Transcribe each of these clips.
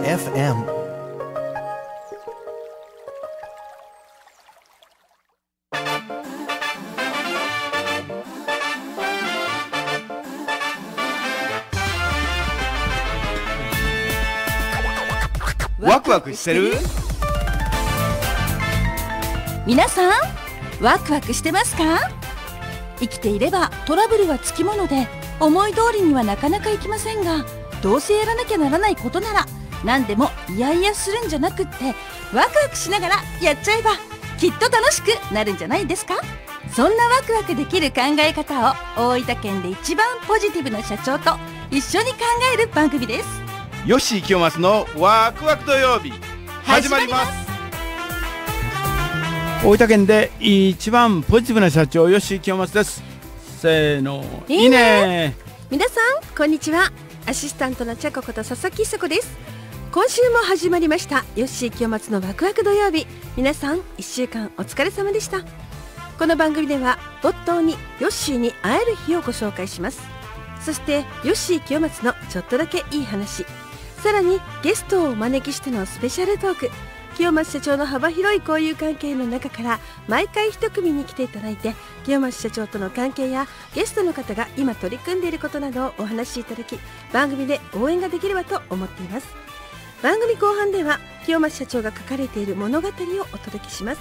FM ワクワクしてる？皆さんワクワクしてますか？生きていればトラブルはつきもので思い通りにはなかなかいきませんがどうせやらなきゃならないことなら何でもイヤイヤするんじゃなくってワクワクしながらやっちゃえばきっと楽しくなるんじゃないですか？そんなワクワクできる考え方を大分県で一番ポジティブな社長と一緒に考える番組です。ヨッシー清松のワクワク土曜日始まります。大分県で一番ポジティブな社長ヨッシー清松です。せーの。いいね。いいね。皆さんこんにちは。アシスタントのチャコこと佐々木久子です今週も始まりました。ヨッシー清松のワクワク土曜日。皆さん1週間お疲れ様でした。この番組では冒頭にヨッシーに会える日をご紹介します。そしてヨッシー清松のちょっとだけいい話。さらにゲストをお招きしてのスペシャルトーク。清松社長の幅広い交友関係の中から毎回一組に来ていただいて清松社長との関係やゲストの方が今取り組んでいることなどをお話しいただき番組で応援ができればと思っています。番組後半では清松社長が書かれている物語をお届けします。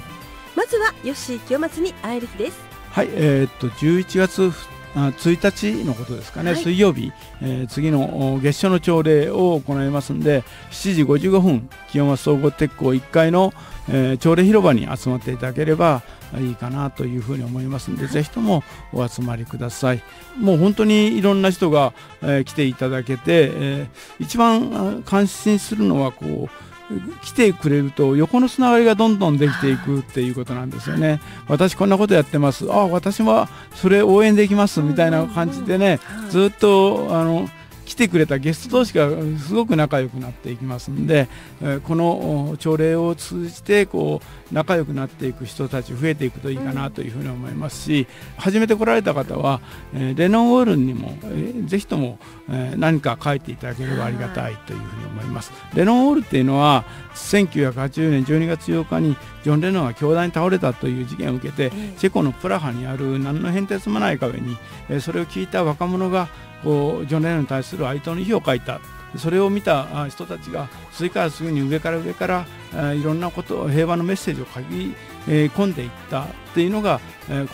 まずは吉井清松に会える日です。はいえーっと11月あ1日のことですかね、はい。水曜日、えー次のお月初の朝礼を行いますんで7時55分清松総合鉄工1階の、えー朝礼広場に集まっていただければいいかなというふうに思いますんで、ぜひともお集まりください。もう本当にいろんな人が、えー来ていただけて、えー一番あ感心するのはこう来てくれると横のつながりがどんどんできていくっていうことなんですよね。私こんなことやってます。あ私はそれ応援できますみたいな感じでね、ずっとあの来てくれたゲスト同士がすごく仲良くなっていきますんで、えーこのお朝礼を通じてこう仲良くなっていく人たち増えていくといいかなというふうに思いますし、初めて来られた方は、えーレノンウォールにも、えーぜひとも、えー何か書いていただければありがたいというふうに思います。レノンウォールっていうのは1980年12月8日にジョン・レノンが凶弾に倒れたという事件を受けて、チェコのプラハにある何の変哲もない壁に、えーそれを聞いた若者がこうジョン・レノンに対する哀悼の意を書いた。それを見た人たちが次から次に上から上からいろんなこと平和のメッセージを書き、込んでいった。っていうのが、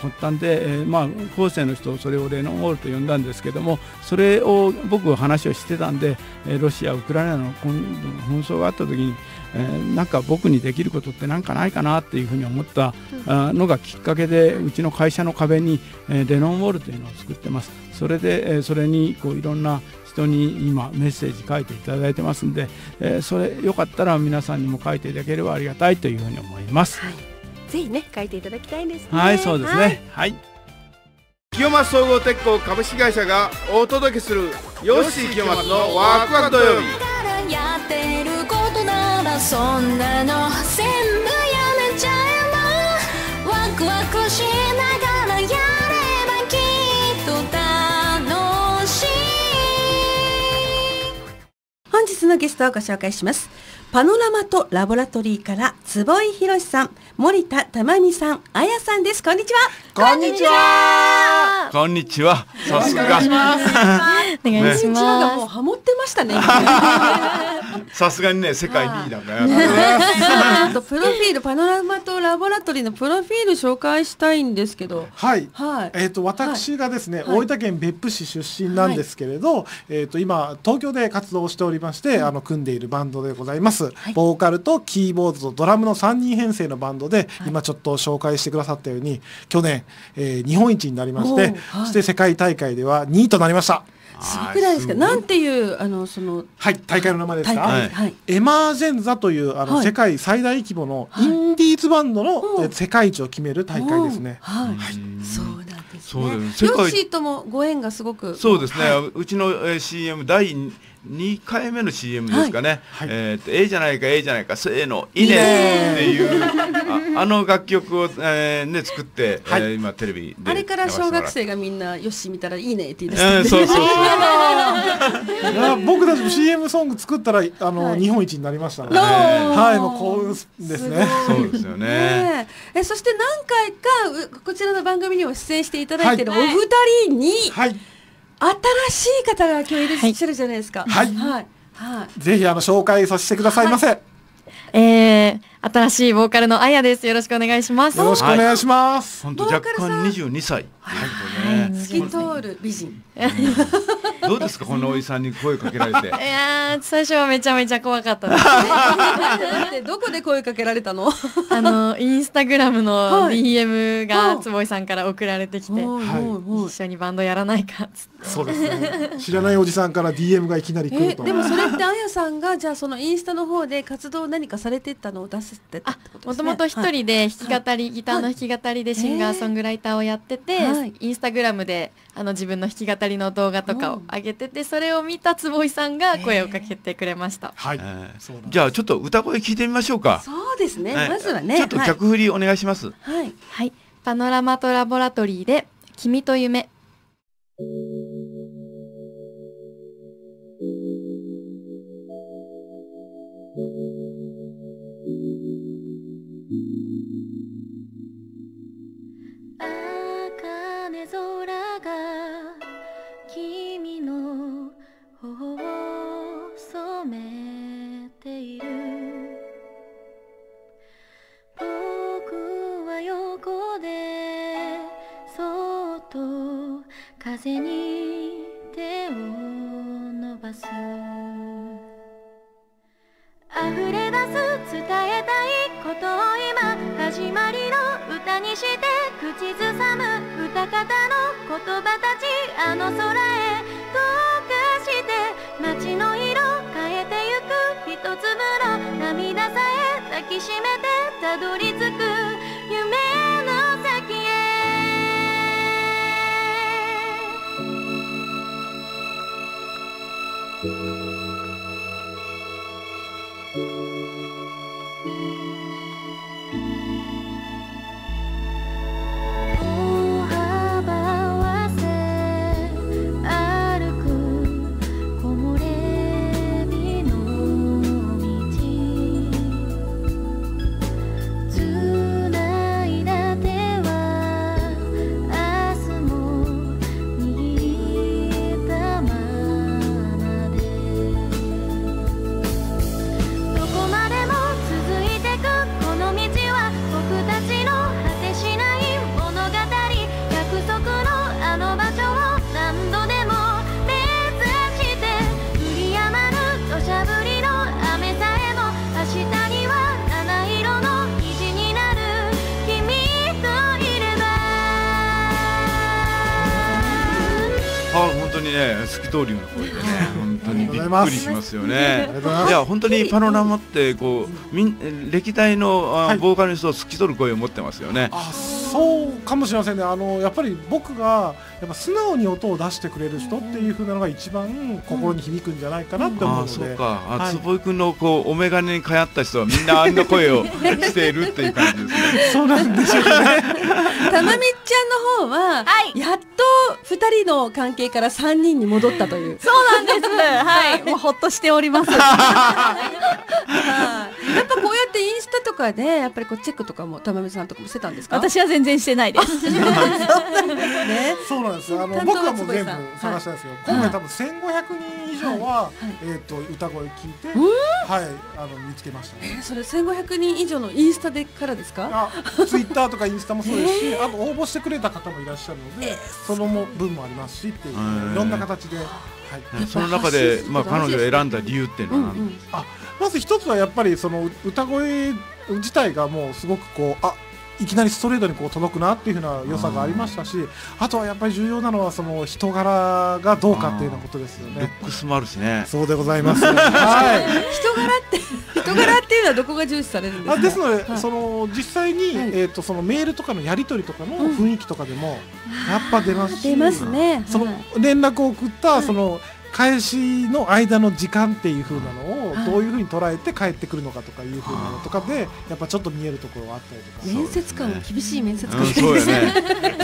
発端で、まあ、後世の人それをレノンウォールと呼んだんですけどもそれを僕は話をしてたんで、ロシアウクライナの紛争があった時に、なんか僕にできることってなんかないかなっていうふうに思った、のがきっかけでうちの会社の壁に、レノンウォールというのを作ってます。それで、えーそれにこういろんな人に今メッセージ書いていただいてますんで、えーそれよかったら皆さんにも書いていただければありがたいというふうに思います。はいぜひね書いていただきたいですねはい、そうですね。はい。清松総合鉄工株式会社がお届けするヨッシー清松のワクワク土曜日。やってることならそんなの全部やめちゃえばワクワクしなが日のゲストをご紹介します。パノラマとラボラトリーから坪井博さん森田珠美さんあやさんです。こんにちは。こんにちは。こんにちは。さすが。お願いし こんにちはがもうまハモってましたね さすがにね、世界リーダーだよ。ちょっとプロフィールパノラマとラボラトリーのプロフィール紹介したいんですけど。はい。はい。えっ、と私がですね、はい。大分県別府市出身なんですけれど、えっ、と今東京で活動をしておりまして、あの組んでいるバンドでございます。はい。ボーカルとキーボードとドラムの3人編成のバンドで、今ちょっと紹介してくださったように去年、えー日本一になりまして、そして世界大会では2位となりました。すごくないですか？はい。なんていうあのそのはい大会の名前です大か。会はい。エマージェンザというあの、はい。世界最大規模のインディーズバンドの、うんえ世界一を決める大会ですね。はい、そうなんですそうだよね。ね世界ヨッシーともご縁がすごくそうですね、うちの、えー CM 第2回目の CM ですかね、はい。えーとええじゃないかええじゃないかせーのいいねっていうあ あの楽曲を、えーね、作って、はい。えー今テレビであれから小学生がみんなヨッシー見たらいいねって言い出もらってうんそう。そうそう いや僕たちも CM ソング作ったらあの、はい。日本一になりましたので、おー。はい、もう幸運ですね。すそうですよね。ねえ。えそして何回かうこちらの番組にも出演していただいてるおはい。二人にはい、新しい方が今日いらっしゃるじゃないですか。はいはい。はい。ぜひあの紹介させてくださいませ。よえー、新しいボーカルのあやです。よろしくお願いします。ろしくお願いします。本当若干22歳。はい、ね透き通る美人。どうですかこのおじさんに声かけられて？いやー最初はめちゃめちゃ怖かったです。だってどこで声かけられたの？あのインスタグラムのはい DM がうん坪井さんから送られてきて、は一緒にバンドやらないかっつって。そうですね。知らないおじさんから DM がいきなり来えると。でもそれってあやさんがじゃあそのインスタの方で活動を何かされてったのを出せてたってことですね。もともと一人で弾き語り、ギターの弾き語りでシンガーソングライターをやってて、はいインスタグラムであの自分の弾き語りの動画とかを上げてて、それを見た坪井さんが声をかけてくれました。はい。えーそうなんですじゃあちょっと歌声聞いてみましょうか。そうですね。はいまずはね。ちょっとはい曲振りお願いします。はい。はい、パノラマとラボラトリーで君と夢。方の言葉たちあの空へ溶かして街の色変えてゆく一粒の涙さえ抱きしめてたどり着く夢の先へ本当にね透き通るような声でね本当にびっくりしますよあねいや本当にパノラマってこうみん歴代のあはい。ボーカリストを透き通る声を持ってますよね。あそうかもしれませんね。あのやっぱり僕がやっぱ素直に音を出してくれる人っていう風なのが一番心に響くんじゃないかなって思うあので、そうか、あはい。坪井君のこうお眼鏡に通った人はみんなあんな声をしているっていう感じですね。そうなんでしょうね。たまみっちゃんの方は、はい。やっと二人の関係から三人に戻ったという。そうなんです。はい。もうほっとしております。はい。やっぱこうやってインスタとかでやっぱりこうチェックとかもたまみさんとかもしてたんですか？私は全然してないです。ね。そうなんです。よあの僕はもう全部探したんですよ、今回多分1500人以上は、えっ、と歌声聞いて、はいあの見つけました。ねえそれ千五百人以上のインスタでからですか？あツイッターとかインスタもそうですし、あと応募してくれた方もいらっしゃるので、そのも分もありますしっていう、ーい。ろんな形で、はい、ねその中で、まあ、彼女を選んだ理由っていうのは？何、うん。あまず一つはやっぱりその歌声自体がもうすごくこうあいきなりストレートにこう届くなっていうふうな良さがありましたしあとはやっぱり重要なのはその人柄がどうかっていうようなことですよルねックスもあるしね。そうでございます。はい。人柄って人柄っていうのはどこが重視されるんですか？あですので、はい。その実際に、はい。えー、とそのメールとかのやり取りとかの雰囲気とかでも、やっぱ出ますし出ますね。そのはい連絡を送ったその返しの間の時間っていう風なのををどういうふうに捉えて帰ってくるのかとかいうふうなのとかでやっぱちょっと見えるところはあったりとか。面接官も厳しい面接官うん、そうよね。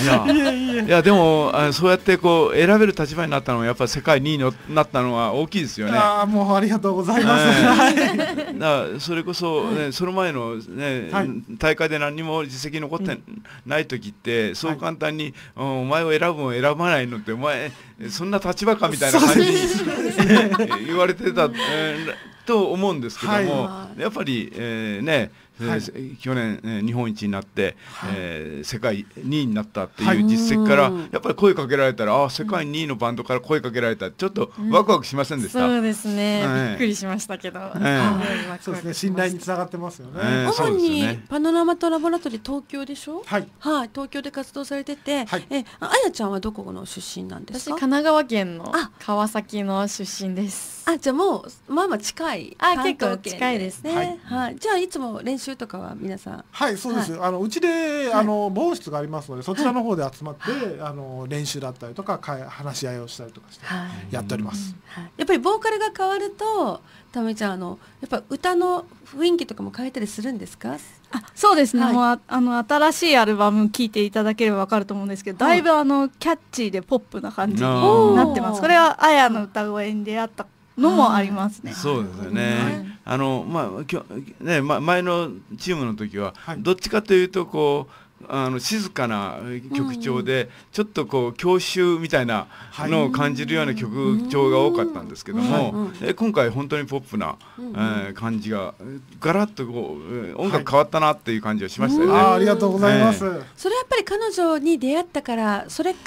いやいやでもあそうやってこう選べる立場になったのはやっぱり世界2位になったのは大きいですよね。ああもうありがとうございます。えはい。だそれこそ、ねその前の、ねはい。大会で何にも実績残ってない時って、そう簡単に、うんお前を選ぶも選ばないのってお前そんな立場かみたいな感じに 言われてた、えーと思うんですけども、はやっぱり、えーねえーはい。去年、えー日本一になって、えー世界2位になったってはい。いう実績から、うん。やっぱり声かけられたらあー世界2位のバンドから声かけられた。らちょっとワクワクしませんでした？そうですね、はい。びっくりしましたけど、えすごい。ワクワクしました。そうですね。信頼につながってますよね。えー主にパノラマとラボラトリー東京でしょ？はい。はい、東京で活動されてて、はい。えああやちゃんはどこの出身なんですか？私神奈川県のあ。川崎の出身です。あじゃあもうまあまあ近いあ結構近いですね、はい。じゃあいつも練習とかは皆さん。はい、そうです。あのうちで、あの防音室がありますので、そちらの方で集まって、あの練習だったりとか、か話し合いをしたりとかしてはい。やっております。はい。やっぱりボーカルが変わるとためちゃんあのやっぱ歌の雰囲気とかも変えたりするんですか？あそうですね、はい。もうああの新しいアルバム聴いていただければわかると思うんですけど、だいぶあのキャッチーでポップな感じになってます。これはあやの歌声に出会ったのもありますね、そうですよね。あのまあきょねま前のチームの時は、はいどっちかというとこう。あの静かな曲調で、ちょっとこう郷愁みたいなのを感じるような曲調が多かったんですけども、うんえ今回本当にポップな、えー感じがガラッとこうえー音楽変わったなっていう感じがしましたよね。ありがとうございます。それはやっぱり彼女に出会ったからそれか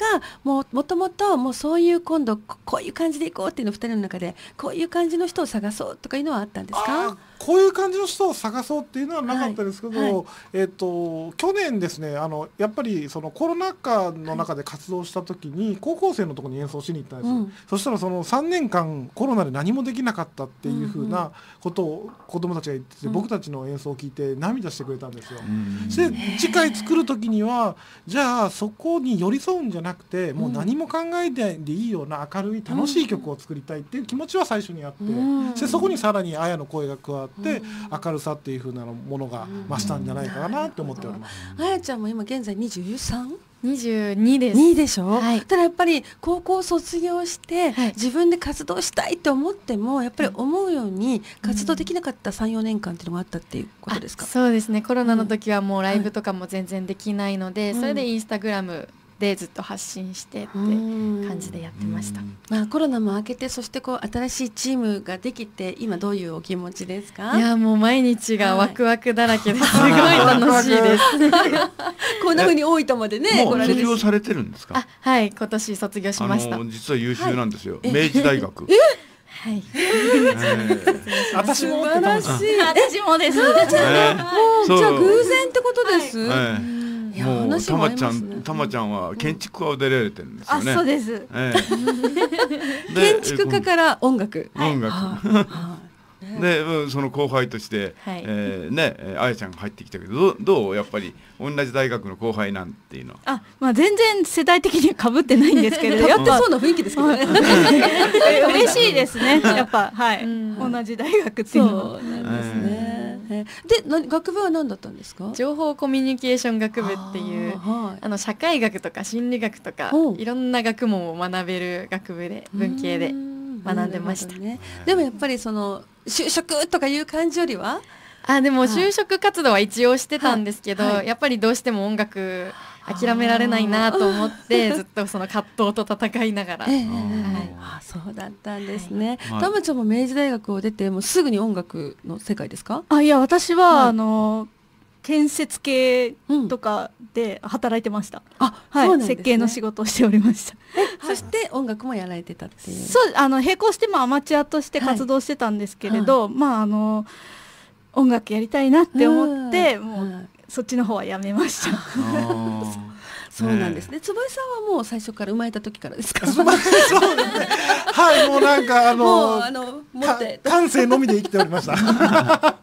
もうもともともうそういう今度ここういう感じでいこうっていうの二人の中でこういう感じの人を探そうとかいうのはあったんですあかーこういう感じの人を探そうっていうのはなかったですけど、はいはい。えっ、と去年ですねあのやっぱりそのコロナ禍の中で活動した時に高校生のところに演奏しに行ったんですよ、うん。そしたらその3年間コロナで何もできなかったっていうふうなことを子供たちが言ってて、うん。僕たちの演奏を聞いて涙してくれたんですよ。うんで次回作る時にはじゃあそこに寄り添うんじゃなくてもう何も考えないでいいような明るい楽しい曲を作りたいっていう気持ちは最初にあって、うん。でそこにさらにあやの声が加わって、明るさっていう風なものが増したんじゃないかなって思っております。あやちゃんも今現在 23? 22です。2でしょ、はい。ただやっぱり高校卒業してはい。自分で活動したいって思ってもやっぱり思うように活動できなかった34年間っていうのがあったっていうことですか？あそうですね。コロナの時はもうライブとかも全然できないので、うん。それでインスタグラムでずっと発信してって感じでやってました、まあ、コロナも明けてそしてこう新しいチームができて今どういうお気持ちですか？いやもう毎日がワクワクだらけで す。ごい楽しいです。こんなふうに大分までねもう卒業されてるんですか？あ。はい今年卒業しました。あの実は優秀なんですよ。明治大学。はい。えー。私 も素晴らしい。私もです。えー。じゃ偶然ってことです、もう話たまちゃんたまちゃんは建築家を出られてるんですよあね。そうです。ええ。で建築家から音楽、音楽。はいはでうんその後輩として、はい。えーねえーあやちゃんが入ってきたけどどうどうやっぱり同じ大学の後輩なんていうの？は。あ、まあ、全然世代的にはかぶってないんですけれどい、や やってそうな雰囲気ですけどね。嬉しいですねやっぱ。はい、うん。同じ大学っていうのは。そうなんですね。えで、な学部は何だったんですか？情報コミュニケーション学部っていうはい。あの社会学とか心理学とかいろんな学問を学べる学部で文系でうん学んでました。ね。でもやっぱりその就職とかいう感じよりは、あでもはい就職活動は一応してたんですけど、はい。はい。やっぱりどうしても音楽諦められないなと思ってずっとその葛藤と戦いながら、ええ。はい。あそうだったんですね。はい。ちゃんも明治大学を出てもうすぐに音楽の世界ですか？あいや私は、はい。あの建設系うん。とかで働いてました、あ、はい、そうなんですね。設計の仕事をしておりました。そして音楽もやられてたっていう。そうあの並行してもアマチュアとして活動してたんですけれど、まああの音楽やりたいなって思って、うん。もうはいそっちの方はやめました。あそう。なんです。ね坪井さんはもう最初から生まれた時からですかそうですね。はいもうなんかあものうあの持って。か感性のみで生きておりました。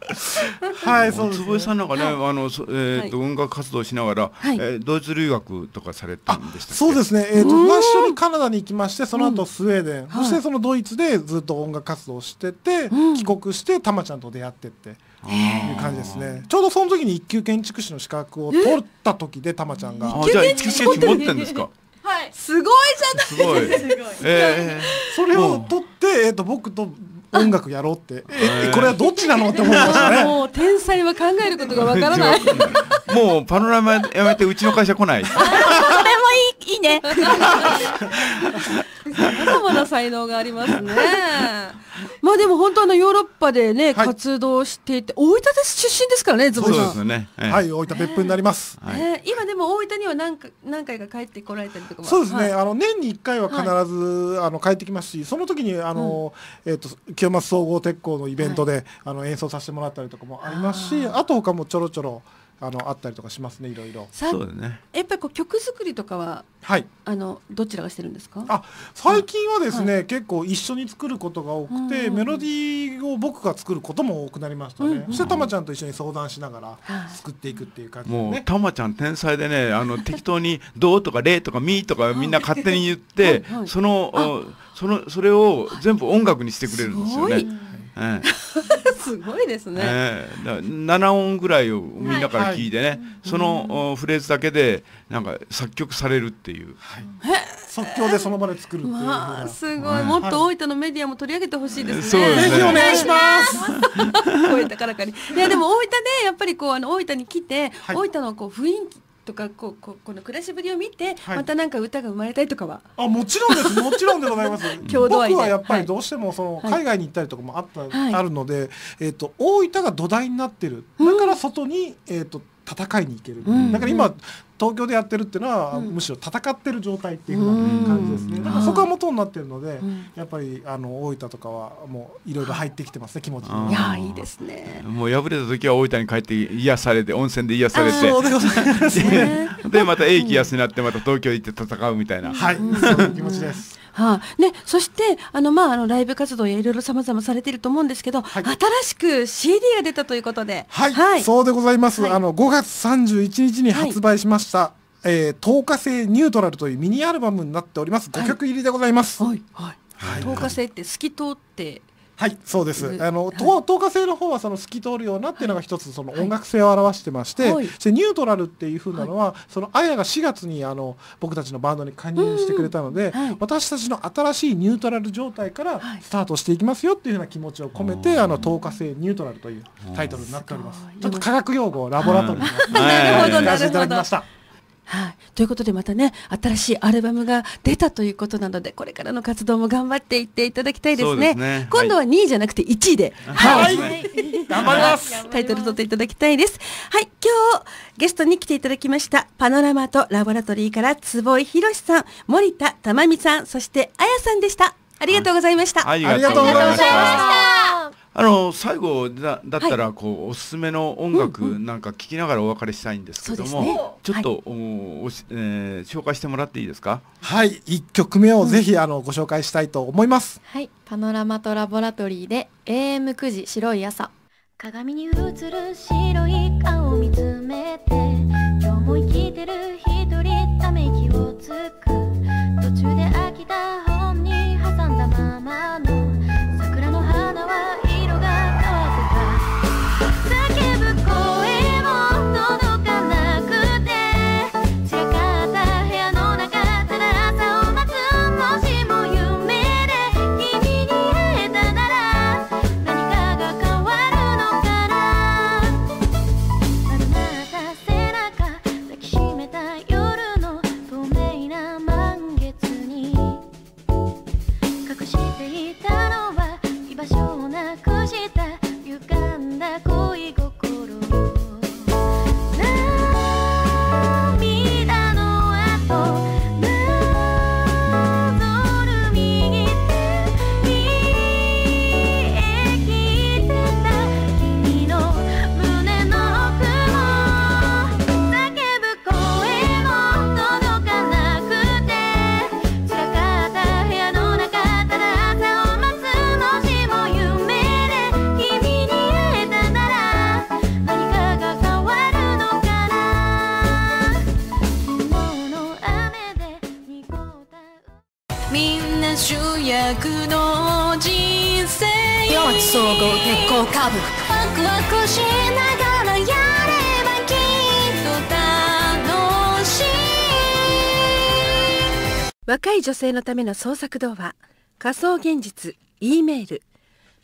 はいそうです、ね、坪井さんなんかね、あのそえーっと、音楽活動しながら、はい。えードイツ留学とかされたんでしたそうですね、えー、と最初にカナダに行きましてその後スウェーデン、そしてそのドイツでずっと音楽活動をしてて、帰国してたまちゃんと出会ってっていう感じですね。ちょうどその時に一級建築士の資格を取った時でたまちゃんが。あじゃあ一級建築持ってんですか？す。ごいじゃない。すごい。えそれを取って、えー、と僕と音楽やろうって。ええこれはどっちなのって思いましたね。もう天才は考えることがわからない。ーもうパノラマやめてうちの会社来ない。それもいいね。まだまだ才能がありますね。まあでも本当あのヨーロッパでね、はい。活動していて大分です出身ですからねズボそうさん。ですよね、えーはい大分別府になります。はい。ね今でも大分には何か何回か帰ってこられたりとかも。そうですね、はい。あの年に1回は必ず、あの帰ってきますしその時にあの、えー、と清松総合鉄工のイベントで、あの演奏させてもらったりとかもありますしあと他もちょろちょろあのあったりとかしますねいろいろ。さそうだね。やっぱりこう曲作りとかははい。あのどちらがしてるんですか？あ最近はですね、結構一緒に作ることが多くて、うんメロディーを僕が作ることも多くなりましたね、うんそしてたまちゃんと一緒に相談しながらはい。作っていくっていう感じでもうね、たまちゃん天才でねあの適当に「どう?」とか「れ」とか「み」とかみんな勝手に言って、はい。はい。そのおそのそれを全部音楽にしてくれるんですよね。すごいえすごいですえね。ええ。だから7音ぐらいをみんなから聞いてね、そのおフレーズだけでなんか作曲されるっていう。即興でその場で作るっていうまあすごい。もっと大分のメディアも取り上げてほしいですね。そうですね。お願いします。大分からかに。いやでも大分でやっぱりこうあの大分に来て、はい。大分のこう雰囲気とかこうこうこの暮らしぶりを見て、はい。またなんか歌が生まれたりとかは？あもちろんです。もちろんでございます。僕はやっぱはいりどうしてもそのはい。海外に行ったりとかもあった、はい。あるので、えっ、と大分が土台になってる。だから外に、えっ、と戦いに行ける、うん。だから今東京でやってるっていうのは、うん。むしろ戦ってる状態っていう感じですね、うん。だからそこは元になってるので、ん。やっぱりあの大分とかはもういろいろ入ってきてますね気持ちいやーいいですね。もう敗れた時は大分に帰って癒されて温泉で癒されて。そうでございますね。でまた英気安になってまた東京行って戦うみたいな。はい、そういう気持ちです。はい、ね、そしてあのまああのライブ活動やいろいろ様々されていると思うんですけど、はい。新しく CD が出たということで、はい、そうでございます。はい。あの5月31日に発売しました、えー、透過性ニュートラルというミニアルバムになっております。5曲入りでございます。はい、はいはい。透過性って透き通って、そうです。うんあの、はい。と透過性の方はその透き通るようなっていうのが一つその音楽性を表してまして、はい。ニュートラルっていう風なのは、そのあやが4月にあの僕たちのバンドに加入してくれたので、はい私たちの新しいニュートラル状態からはい。スタートしていきますよっていうような気持ちを込めて、あの透過性ニュートラルというタイトルになっております。ちょっと科学用語ラボラトリーになっていただきました。はい、ということでまたね新しいアルバムが出たということなのでこれからの活動も頑張っていっていただきたいですね。ですね今度は2位じゃなくて1位で、はい、頑張ります。タイトル取っていただきたいです。はい、今日ゲストに来ていただきましたパノラマとラボラトリーから坪井博さん、森田珠美さん、そしてあやさんでした。ありがとうございました。ありがとうございました。あの最後だだったらこう、おすすめの音楽なんか聞きながらお別れしたいんですけども、そうですね。ちょっと、おおしえー紹介してもらっていいですか？はい、一曲目をぜひあのご紹介したいと思います。はい。パノラマとラボラトリーで AM9 時白い朝。鏡に映る白い顔を見つめて今日も生きてるい女性のための創作動画仮想現実 E メール。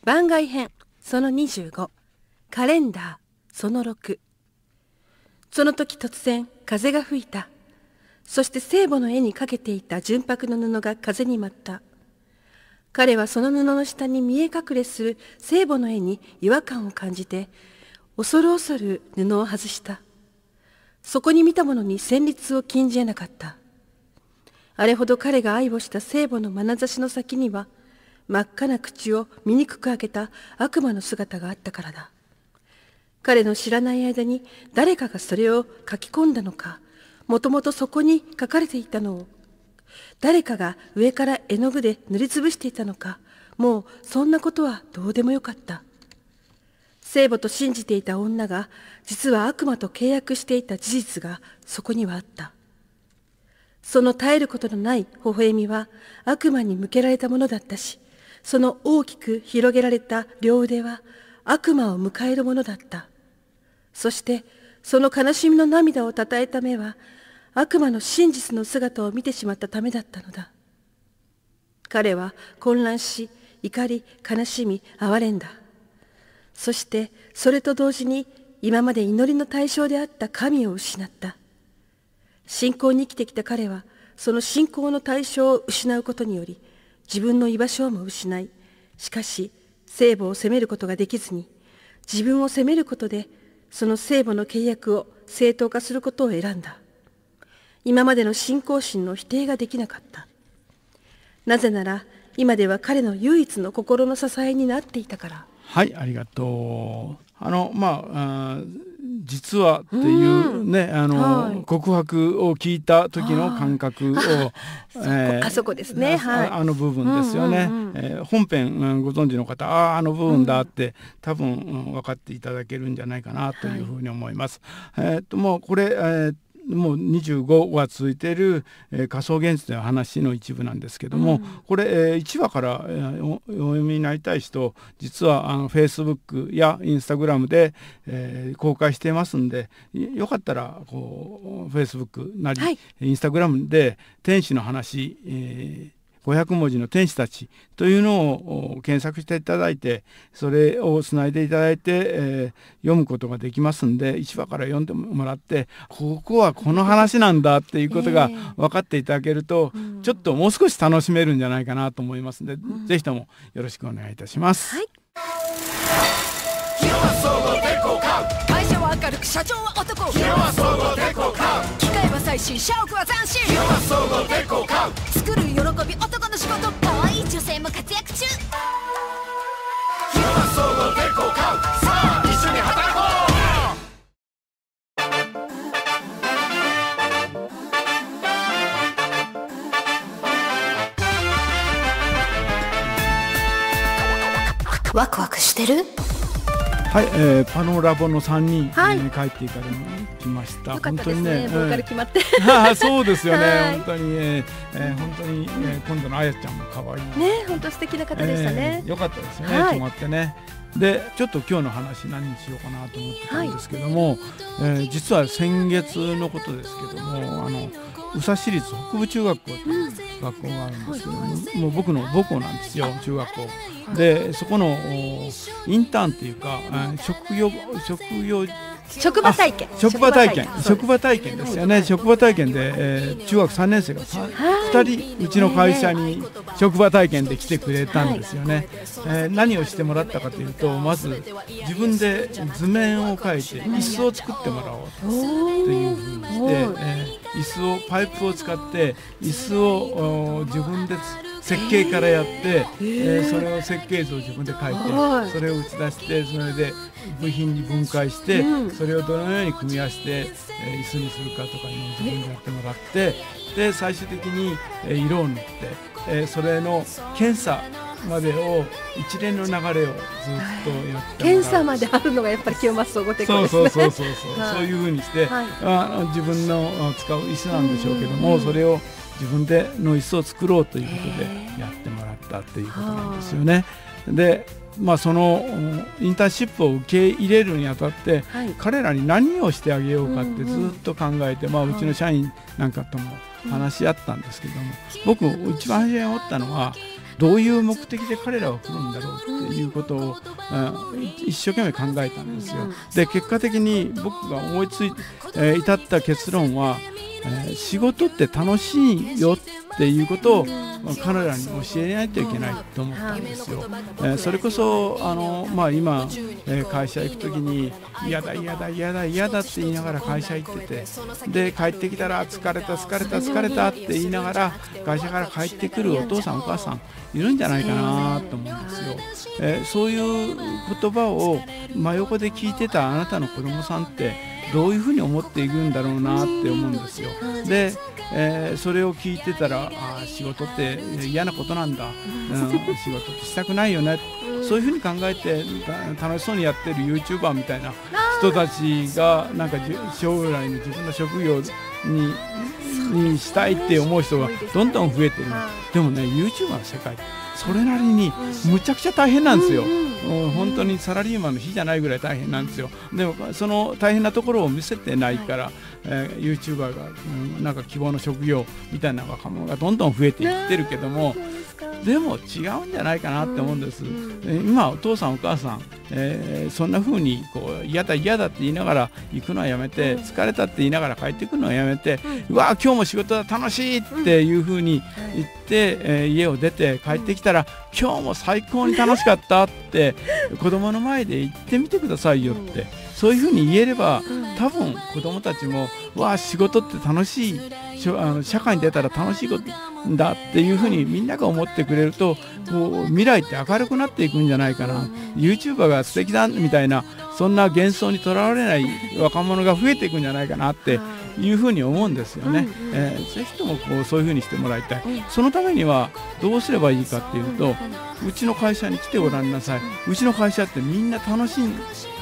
番外編その25カレンダーその6その時突然風が吹いた。そして聖母の絵にかけていた純白の布が風に舞った。彼はその布の下に見え隠れする聖母の絵に違和感を感じて恐る恐る布を外した。そこに見たものに旋律を禁じ得なかった。あれほど彼が愛をした聖母の眼差しの先には真っ赤な口を醜く開けた悪魔の姿があったからだ。彼の知らない間に誰かがそれを書き込んだのかもともとそこに書かれていたのを誰かが上から絵の具で塗りつぶしていたのかもうそんなことはどうでもよかった。聖母と信じていた女が実は悪魔と契約していた事実がそこにはあった。その絶えることのない微笑みは悪魔に向けられたものだったし、その大きく広げられた両腕は悪魔を迎えるものだった。そしてその悲しみの涙をたたえた目は悪魔の真実の姿を見てしまったためだったのだ。彼は混乱し、怒り、悲しみ、哀れんだ。そしてそれと同時に今まで祈りの対象であった神を失った。信仰に生きてきた彼はその信仰の対象を失うことにより自分の居場所も失いしかし聖母を責めることができずに自分を責めることでその聖母の契約を正当化することを選んだ。今までの信仰心の否定ができなかった。なぜなら今では彼の唯一の心の支えになっていたから。はいありがとう。あのまああ実はっていうね、あの、はい。告白を聞いた時の感覚を、えーあそこですね。あはい。あの部分ですよね、うんうんうん。えー本編、うんご存知の方あああの部分だって、多分、うん分かっていただけるんじゃないかなというふうに思います。えーっともうこれ、えーもう25話続いている、えー仮想現実の話の一部なんですけども、これ、え1話から、えーおお読みになりたい人実はあの Facebook や Instagram で、えー公開していますんでいよかったらこう Facebook なり、はい。Instagram で天使の話、えー500文字の天使たちというのをお検索していただいてそれをつないでいただいて、えー読むことができますんで1話から読んでもらってここはこの話なんだっていうことが分かっていただけると、ちょっともう少し楽しめるんじゃないかなと思いますので、ぜひともよろしくお願いいたします。はい。会社は明るく社長は男機械は最新社屋は斬新。作る喜びクワクしてる？はい、えーパノラボの3人、はい。えー帰っていかれきました。よかったですねボーカル決まって、あ あそうですよね、はい。本当に、えーえー本当に、えー今度のあやちゃんも可愛い。ね本当素敵な方でしたね。えー、よかったですよね、はい。決まってね。でちょっと今日の話何にしようかなと思ってたんですけども、えー実は先月のことですけどもあの宇佐市立北部中学校という学校があるんですけども、もう僕の母校なんですよ中学校。でそこのおインターンっていうかあ職業職業職場体験。職場体験。職場体験。です。よね。職場体験で、えー中学3年生が2人うちの会社に職場体験で来てくれたんですよね、えー何をしてもらったかというとまず自分で図面を描いて椅子を作ってもらおうというふうにして、えー椅子をパイプを使って椅子をお自分で設計からやって、えーそれを設計図を自分で書いはい。てそれを打ち出してそれで部品に分解して、それをどのように組み合わせて、えー椅子にするかとかいうのを自分でやってもらってで最終的に、えー色を塗って、えーそれの検査までを一連の流れをずっとやって検査まであるのがやっぱり清松総合ですね。そうそうそうそう、はい。そういうふうにして、はい。あ自分のあ使う椅子なんでしょうけども、それを自分での椅子を作ろうということでやってもらったっていうことなんですよね。でまあ、そのインターンシップを受け入れるにあたってはい。彼らに何をしてあげようかってずうんうん。っと考えて、まあ、うちの社員なんかとも話し合ったんですけども、僕一番初めに思ったのはどういう目的で彼らは来るんだろうっていうことを、うん一生懸命考えたんですよ。で結果的に僕が思いついて、えー至った結論は、えー仕事って楽しいよってていうことを、彼らに教えないといけないと思ったんですよ。えーそれこそあの、まあ、今、えー会社行く時に嫌だ嫌だ嫌だ嫌だって言いながら会社行っててで帰ってきたら疲れた疲れた疲れたって言いながら会社から帰ってくるお父さんお母さんいるんじゃないかなと思うんですよ。えーそういう言葉を真横で聞いてたあなたの子供さんってどういうふうに思っていくんだろうなって思うんですよ。で、えーそれを聞いてたらあー仕事って嫌なことなんだ、うん、仕事ってしたくないよね、そういうふうに考えてた楽しそうにやってる YouTuber みたいな人たちがなんかじ将来の自分の職業ににしたいって思う人がどんどん増えてる、でもね YouTuber の世界それなりにむちゃくちゃ大変なんですよ、もう本当にサラリーマンの日じゃないぐらい大変なんですよ。でもその大変なところを見せてないから、えー YouTuber が、うんなんか希望の職業みたいな若者がどんどん増えていってるけども、でも違うんじゃないかなって思うんです、えー今お父さんお母さん、えーそんな風にこう嫌だ嫌だって言いながら行くのはやめて、疲れたって言いながら帰ってくるのはやめて、うわ今日も仕事だ楽しいっていう風に言って、えー家を出て帰ってきたら、今日も最高に楽しかったって子供の前で言ってみてくださいよって、そういう風に言えれば多分子供たちもわあ仕事って楽しいあの社会に出たら楽しいことだっていう風にみんなが思ってくれるとこう未来って明るくなっていくんじゃないかな、YouTuber が素敵だみたいなそんな幻想にとらわれない若者が増えていくんじゃないかなっていうふうに思うんですよね。えーぜひともこうそういうふうにしてもらいたい。そのためにはどうすればいいかっていうと、うちの会社に来てごらんなさい。うちの会社ってみんな楽しん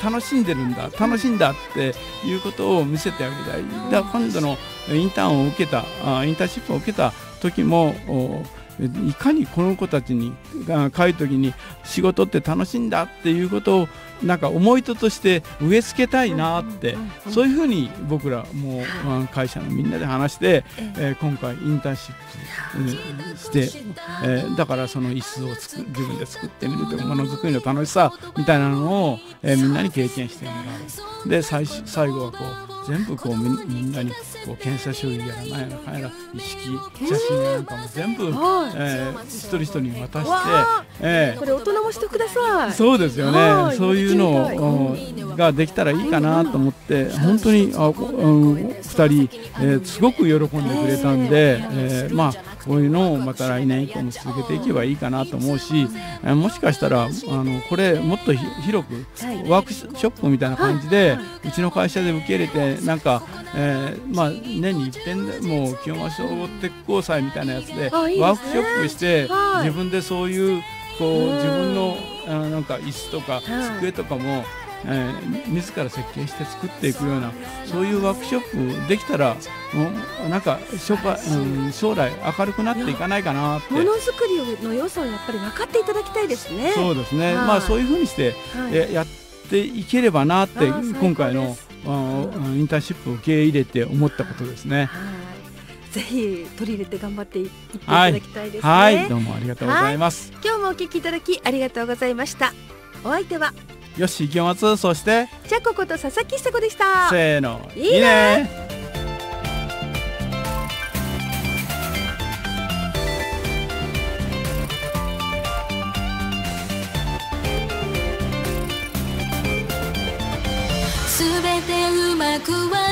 楽しんでるんだ、楽しんだっていうことを見せてあげたい。だから今度のインターンを受けた、あインターンシップを受けた時も。おいかにこの子たちにが帰る時に仕事って楽しいんだっていうことをなんか思いととして植え付けたいなって、そういうふうに僕らもう、うん会社のみんなで話して、えー今回インターンシップ、うんして、えーだからその椅子を作自分で作ってみるというものづくりの楽しさみたいなのを、えーみんなに経験してもらうで最終最後はこう全部こうみんみんなにこう検査書類やら何やらかんやら一式写真なんかも全部、はいえー一人一人に渡してわ、えー。これ大人もしてください。そうですよはい。ね。そういういをうん。ができたらいいかなと思って、本当にあ、こうん、二人、えーすごく喜んでくれたんで、えーまあこういうのをまた来年以降も続けていけばいいかなと思うし、えーもしかしたらあのこれもっとひ広くワークショップみたいな感じで、うちの会社で受け入れてなんか、えーまあ年に一遍でもう清正小鉄工祭みたいなやつでワークショップして、はい。自分でそういうこう自分のあのなんか椅子とか机とかも、えー自ら設計して作っていくようなそういうワークショップできたらもうなんか将来,、うん、将来明るくなっていかないかなって。ものづくりの良さをやっぱり分かっていただきたいですね。そうですね、はい。まあそういうふうにして、はい。えやっていければなって今回のインターンシップを受け入れて思ったことですね。はいぜひ取り入れて頑張っていっていたはいだきたいですね、はい、どうもありがとうございます。今日もお聞きいただきありがとうございました。お相手はよし、清松、そして、じゃここと佐々木久子でした。せーの、いいね。すべてうまくは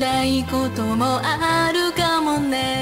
辛いこともあるかもね。